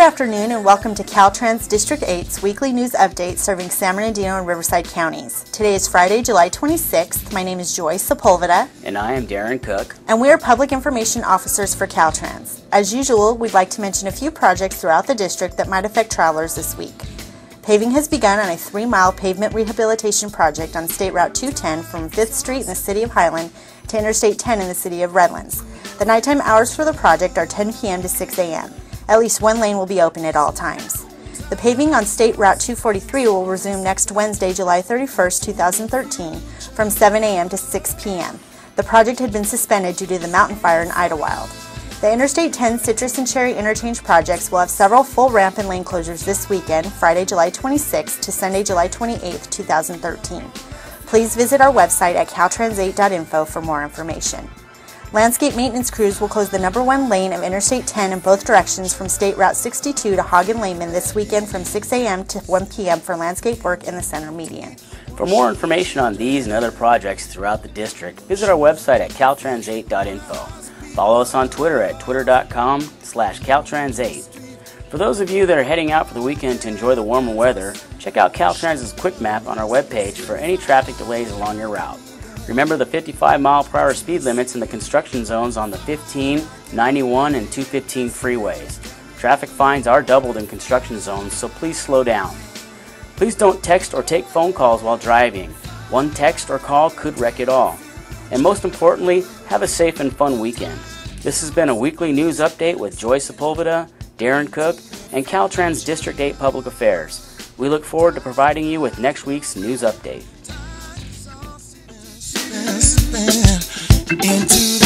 afternoon and welcome to Caltrans District 8's weekly news update serving San Bernardino and Riverside counties. Today is Friday, July 26th. My name is Joyce Sepulveda. And I am Darren Cook. And we are public information officers for Caltrans. As usual, we'd like to mention a few projects throughout the district that might affect travelers this week. Paving has begun on a three mile pavement rehabilitation project on State Route 210 from 5th Street in the city of Highland to Interstate 10 in the city of Redlands. The nighttime hours for the project are 10 p.m. to 6 a.m. At least one lane will be open at all times. The paving on State Route 243 will resume next Wednesday, July 31, 2013, from 7 a.m. to 6 p.m. The project had been suspended due to the mountain fire in Idyllwild. The Interstate 10 Citrus and Cherry Interchange projects will have several full ramp and lane closures this weekend, Friday, July 26 to Sunday, July 28, 2013. Please visit our website at caltrans8.info for more information. Landscape maintenance crews will close the number one lane of Interstate 10 in both directions from State Route 62 to Haugen Lehmann this weekend from 6 a.m. to 1 p.m. for landscape work in the center median. For more information on these and other projects throughout the district, visit our website at caltrans8.info. Follow us on Twitter at twitter.com slash caltrans8. For those of you that are heading out for the weekend to enjoy the warmer weather, check out Caltrans' quick map on our webpage for any traffic delays along your route. Remember the 55 mile per hour speed limits in the construction zones on the 15, 91, and 215 freeways. Traffic fines are doubled in construction zones, so please slow down. Please don't text or take phone calls while driving. One text or call could wreck it all. And most importantly, have a safe and fun weekend. This has been a weekly news update with Joyce Sepulveda, Darren Cook, and Caltrans District 8 Public Affairs. We look forward to providing you with next week's news update into.